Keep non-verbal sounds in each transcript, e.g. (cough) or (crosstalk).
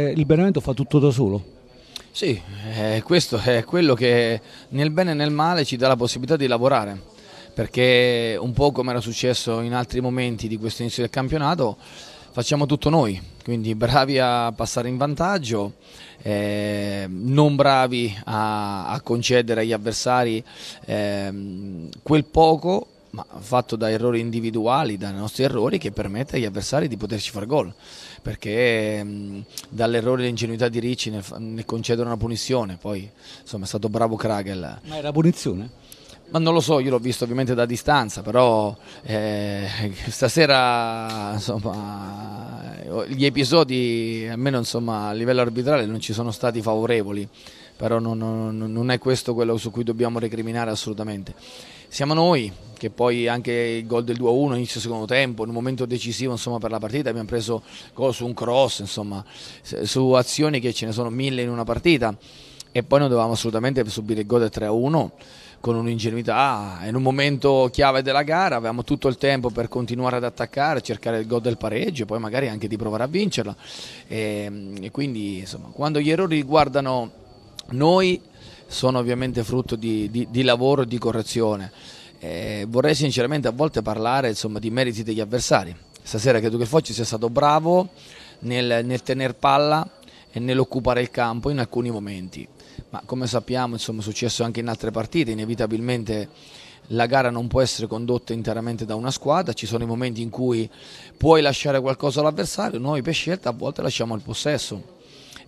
Eh, il Benevento fa tutto da solo? Sì, eh, questo è quello che nel bene e nel male ci dà la possibilità di lavorare, perché un po' come era successo in altri momenti di questo inizio del campionato, facciamo tutto noi, quindi bravi a passare in vantaggio, eh, non bravi a, a, concedere agli avversari eh, quel poco ma fatto da errori individuali, dai nostri errori, che permette agli avversari di poterci far gol. Perché mh, dall'errore e l'ingenuità di Ricci ne, ne, concedono una punizione, poi insomma è stato bravo Kragel. Ma era punizione? Ma non lo so, io l'ho visto ovviamente da distanza, però eh, stasera insomma, gli episodi, almeno insomma, a livello arbitrale, non ci sono stati favorevoli, però non, non, non è questo quello su cui dobbiamo recriminare assolutamente. Siamo noi che poi anche il gol del 2-1 inizio secondo tempo, in un momento decisivo insomma, per la partita. Abbiamo preso gol su un cross, insomma, su azioni che ce ne sono mille in una partita. E poi non dovevamo assolutamente subire il gol del 3-1 con un'ingenuità. In un momento chiave della gara avevamo tutto il tempo per continuare ad attaccare cercare il gol del pareggio e poi magari anche di provare a vincerla. E, e quindi insomma quando gli errori riguardano noi sono ovviamente frutto di, di, di lavoro e di correzione. Eh, vorrei sinceramente a volte parlare insomma, di meriti degli avversari. Stasera credo che Foggi sia stato bravo nel, nel tener palla e nell'occupare il campo in alcuni momenti. Ma come sappiamo insomma, è successo anche in altre partite, inevitabilmente la gara non può essere condotta interamente da una squadra, ci sono i momenti in cui puoi lasciare qualcosa all'avversario, noi per scelta a volte lasciamo il possesso,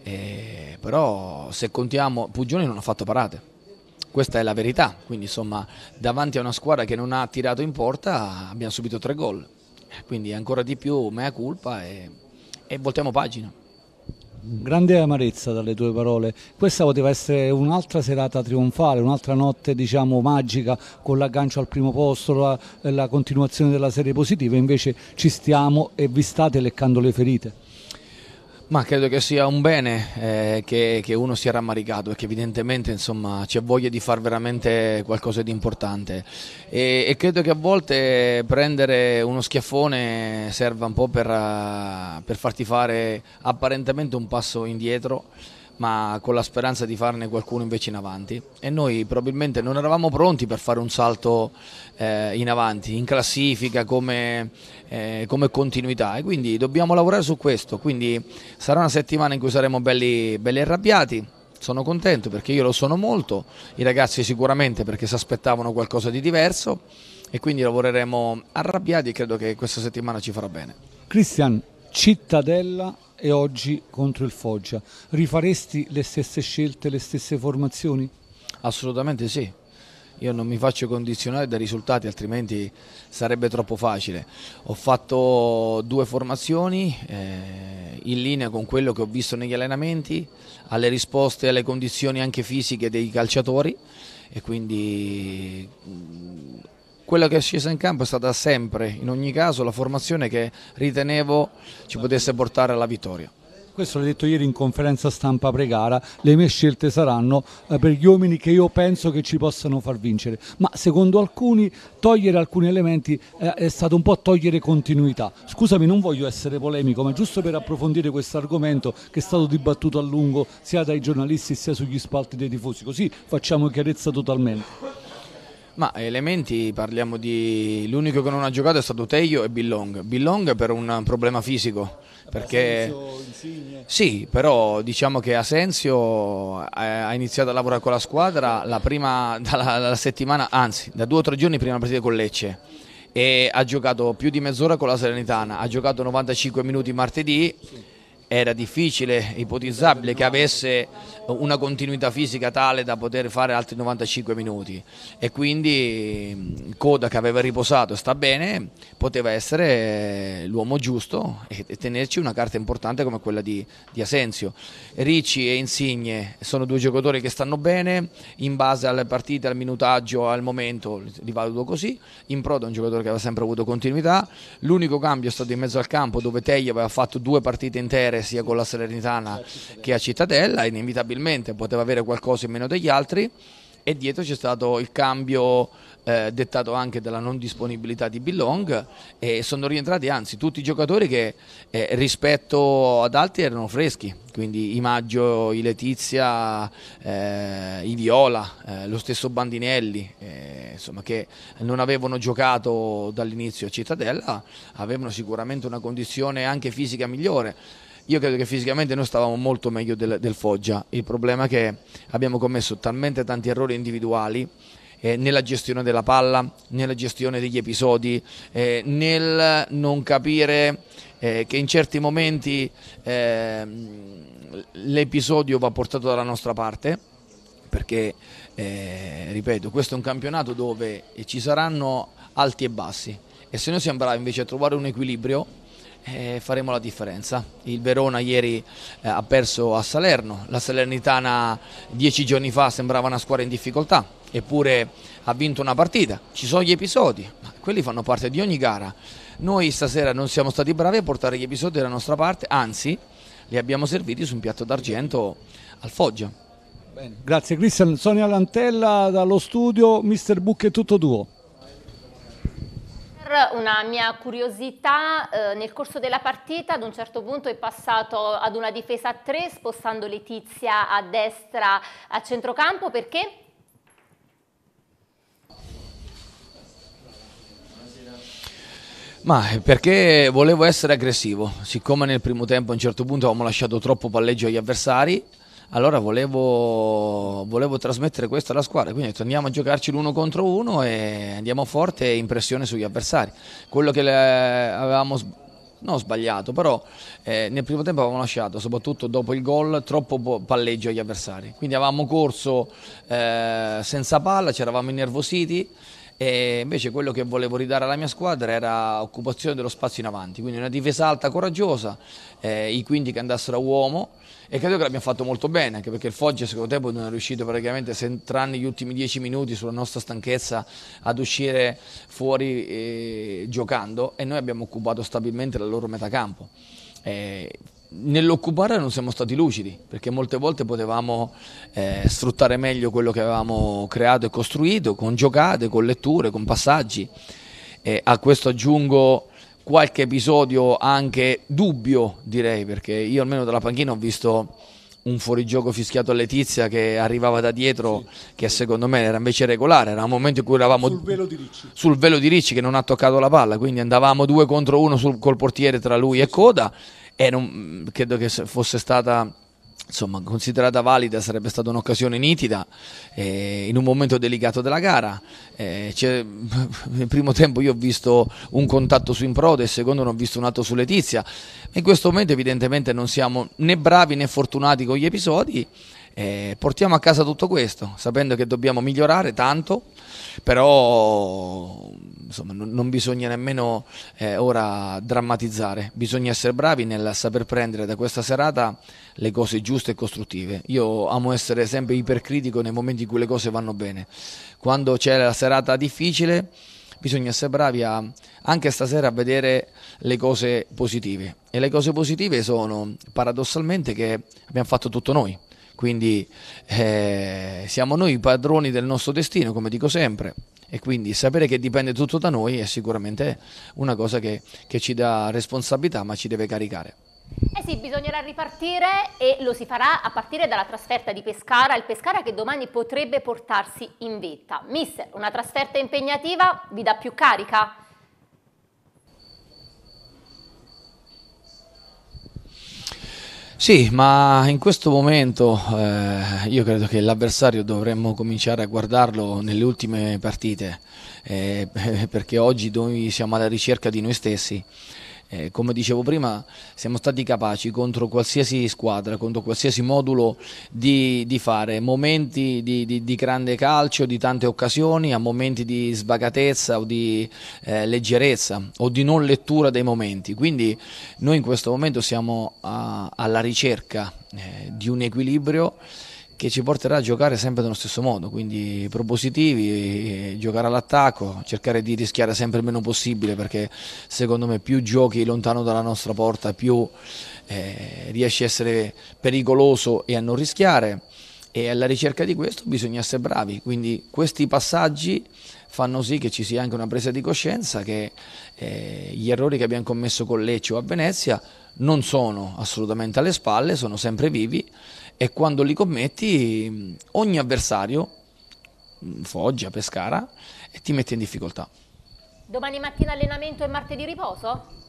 eh, però se contiamo, Pugioni non ha fatto parate. Questa è la verità, quindi insomma davanti a una squadra che non ha tirato in porta abbiamo subito tre gol, quindi ancora di più mea culpa e, e voltiamo pagina grande amarezza dalle tue parole. Questa poteva essere un'altra serata trionfale, un'altra notte diciamo magica con l'aggancio al primo posto, la, la continuazione della serie positiva, invece ci stiamo e vi state leccando le ferite. Ma credo che sia un bene eh, che, che, uno sia rammaricato perché evidentemente insomma, c'è voglia di fare veramente qualcosa di importante. E, e, credo che a volte prendere uno schiaffone serva un po' per, per farti fare apparentemente un passo indietro ma con la speranza di farne qualcuno invece in avanti. E noi probabilmente non eravamo pronti per fare un salto eh, in avanti, in classifica come, eh, come, continuità. E quindi dobbiamo lavorare su questo, quindi sarà una settimana in cui saremo belli, belli arrabbiati, sono contento perché io lo sono molto, i ragazzi sicuramente perché si aspettavano qualcosa di diverso. E quindi lavoreremo arrabbiati e credo che questa settimana ci farà bene. Cristian, Cittadella e oggi contro il Foggia. Rifaresti le stesse scelte, le stesse formazioni? Assolutamente sì. Io non mi faccio condizionare dai risultati, altrimenti sarebbe troppo facile. Ho fatto due formazioni eh, in linea con quello che ho visto negli allenamenti, alle risposte alle condizioni anche fisiche dei calciatori e quindi quella che è scesa in campo è stata sempre, in ogni caso, la formazione che ritenevo ci potesse portare alla vittoria. Questo l'ho detto ieri in conferenza stampa pre-gara, le mie scelte saranno eh, per gli uomini che io penso che ci possano far vincere, ma secondo alcuni togliere alcuni elementi eh, è stato un po' togliere continuità. Scusami, non voglio essere polemico, ma giusto per approfondire questo argomento che è stato dibattuto a lungo sia dai giornalisti sia sugli spalti dei tifosi, così facciamo chiarezza totalmente. Ma elementi parliamo di l'unico che non ha giocato è stato Teio e Billong. Billong per un problema fisico. Perché sì, però diciamo che Asensio ha iniziato a lavorare con la squadra la prima (laughs) dalla, dalla settimana, anzi da due o tre giorni prima della partita con Lecce e ha giocato più di mezz'ora con la Serenitana, ha giocato 95 minuti martedì. Sì era difficile, ipotizzabile che avesse una continuità fisica tale da poter fare altri 95 minuti. E quindi Coda che aveva riposato sta bene, poteva essere l'uomo giusto e tenerci una carta importante come quella di, di Asensio. Ricci e Insigne sono due giocatori che stanno bene, in base alle partite, al minutaggio, al momento li valuto così, in Prodo è un giocatore che aveva sempre avuto continuità, l'unico cambio è stato in mezzo al campo dove Teglia aveva fatto due partite intere sia con la Salernitana che a Cittadella, inevitabilmente poteva avere qualcosa in meno degli altri e dietro c'è stato il cambio eh, dettato anche dalla non disponibilità di Billong e sono rientrati anzi tutti i giocatori che eh, rispetto ad altri erano freschi, quindi i Maggio, i Letizia, eh, i Viola, eh, lo stesso Bandinelli, eh, insomma, che non avevano giocato dall'inizio a Cittadella, avevano sicuramente una condizione anche fisica migliore. Io credo che fisicamente noi stavamo molto meglio del, del Foggia, il problema è che abbiamo commesso talmente tanti errori individuali eh, nella gestione della palla, nella gestione degli episodi, eh, nel non capire eh, che in certi momenti ehm, l'episodio va portato dalla nostra parte, perché, eh, ripeto, questo è un campionato dove ci saranno alti e bassi. E se noi siamo bravi invece a trovare un equilibrio eh, faremo la differenza. Il Verona ieri eh, ha perso a Salerno, la Salernitana dieci giorni fa sembrava una squadra in difficoltà, eppure ha vinto una partita. Ci sono gli episodi, ma quelli fanno parte di ogni gara. Noi stasera non siamo stati bravi a portare gli episodi dalla nostra parte, anzi li abbiamo serviti su un piatto d'argento al Foggia. Bene. Grazie Cristian, Sonia Lantella dallo studio, Mister Book è tutto tuo una mia curiosità, eh, nel corso della partita ad un certo punto è passato ad una difesa a tre spostando Letizia a destra a centrocampo perché? Ma perché volevo essere aggressivo, siccome nel primo tempo a un certo punto avevamo lasciato troppo palleggio agli avversari, allora volevo, volevo, trasmettere questo alla squadra, quindi andiamo a giocarci l'uno contro uno e andiamo forte in pressione sugli avversari. Quello che avevamo non sbagliato, però eh, nel primo tempo avevamo lasciato, soprattutto dopo il gol, troppo palleggio agli avversari. Quindi avevamo corso eh, senza palla, ci eravamo innervositi e invece quello che volevo ridare alla mia squadra era occupazione dello spazio in avanti, quindi una difesa alta coraggiosa, eh, i quindi che andassero a uomo e credo che l'abbiamo fatto molto bene, anche perché il Foggia secondo tempo non è riuscito praticamente, tranne gli ultimi dieci minuti sulla nostra stanchezza, ad uscire fuori eh, giocando e noi abbiamo occupato stabilmente la loro metà campo. Eh, nell'occupare non siamo stati lucidi perché molte volte potevamo eh, sfruttare meglio quello che avevamo creato e costruito con giocate, con letture, con passaggi. Eh, a questo aggiungo qualche episodio anche dubbio, direi, perché io almeno dalla panchina ho visto un fuorigioco fischiato a Letizia che arrivava da dietro, sì. che secondo me era invece regolare. Era un momento in cui eravamo sul velo di Ricci, sul velo di Ricci che non ha toccato la palla, quindi andavamo due contro uno sul, col portiere tra lui e Coda. E non, credo che fosse stata insomma, considerata valida sarebbe stata un'occasione nitida eh, in un momento delicato della gara. Eh, (laughs) nel primo tempo io ho visto un contatto su Improde, il secondo non ho visto un atto su Letizia. In questo momento evidentemente non siamo né bravi né fortunati con gli episodi. Eh, portiamo a casa tutto questo, sapendo che dobbiamo migliorare tanto, però insomma, non, non, bisogna nemmeno eh, ora drammatizzare, bisogna essere bravi nel saper prendere da questa serata le cose giuste e costruttive. Io amo essere sempre ipercritico nei momenti in cui le cose vanno bene. Quando c'è la serata difficile bisogna essere bravi a, anche stasera a vedere le cose positive e le cose positive sono paradossalmente che abbiamo fatto tutto noi quindi eh, siamo noi i padroni del nostro destino come dico sempre e quindi sapere che dipende tutto da noi è sicuramente una cosa che, che ci dà responsabilità ma ci deve caricare. Eh sì, bisognerà ripartire e lo si farà a partire dalla trasferta di Pescara, il Pescara che domani potrebbe portarsi in vetta. Mister, una trasferta impegnativa vi dà più carica? Sì, ma in questo momento eh, io credo che l'avversario dovremmo cominciare a guardarlo nelle ultime partite, eh, (laughs) perché oggi noi siamo alla ricerca di noi stessi eh, come dicevo prima, siamo stati capaci contro qualsiasi squadra, contro qualsiasi modulo di, di fare momenti di, di, di, grande calcio, di tante occasioni, a momenti di sbagatezza o di eh, leggerezza o di non lettura dei momenti. Quindi noi in questo momento siamo a, alla ricerca eh, di un equilibrio che ci porterà a giocare sempre nello stesso modo, quindi propositivi, giocare all'attacco, cercare di rischiare sempre il meno possibile perché secondo me più giochi lontano dalla nostra porta più eh, riesci a essere pericoloso e a non rischiare. E alla ricerca di questo bisogna essere bravi, quindi questi passaggi fanno sì che ci sia anche una presa di coscienza che eh, gli errori che abbiamo commesso con Lecce o a Venezia non sono assolutamente alle spalle, sono sempre vivi e quando li commetti ogni avversario, Foggia, Pescara, ti mette in difficoltà. Domani mattina allenamento e martedì riposo?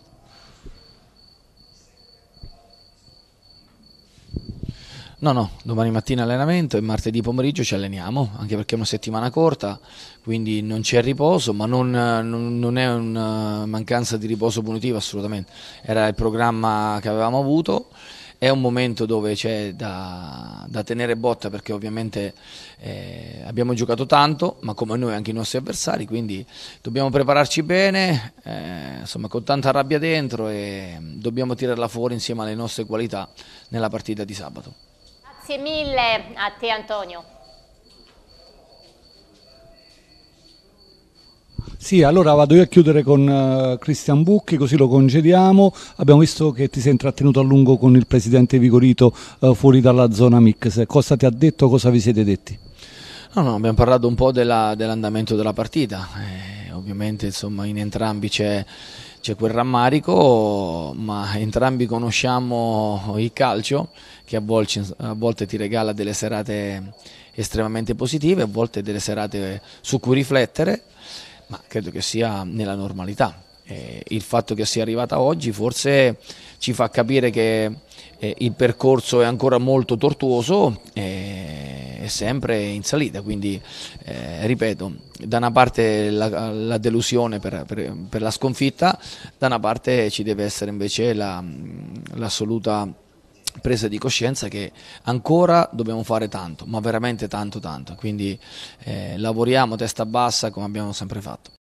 No, no, domani mattina allenamento e martedì pomeriggio ci alleniamo, anche perché è una settimana corta, quindi non c'è riposo, ma non, non, non, è una mancanza di riposo punitivo assolutamente. Era il programma che avevamo avuto, è un momento dove c'è da, da, tenere botta perché ovviamente eh, abbiamo giocato tanto, ma come noi anche i nostri avversari, quindi dobbiamo prepararci bene, eh, insomma con tanta rabbia dentro e dobbiamo tirarla fuori insieme alle nostre qualità nella partita di sabato. Grazie mille a te Antonio. Sì, allora vado io a chiudere con uh, Cristian Bucchi, così lo congediamo. Abbiamo visto che ti sei intrattenuto a lungo con il presidente Vigorito uh, fuori dalla zona mix. Cosa ti ha detto, cosa vi siete detti? No, no, abbiamo parlato un po' dell'andamento della, dell partita. Eh, ovviamente insomma, in entrambi c'è c'è quel rammarico, ma entrambi conosciamo il calcio che a volte, a volte, ti regala delle serate estremamente positive, a volte delle serate su cui riflettere, ma credo che sia nella normalità. Eh, il fatto che sia arrivata oggi forse ci fa capire che eh, il percorso è ancora molto tortuoso e è sempre in salita, quindi eh, ripeto, da una parte la, la delusione per, per, per, la sconfitta, da una parte ci deve essere invece l'assoluta la, presa di coscienza che ancora dobbiamo fare tanto, ma veramente tanto tanto, quindi eh, lavoriamo testa bassa come abbiamo sempre fatto.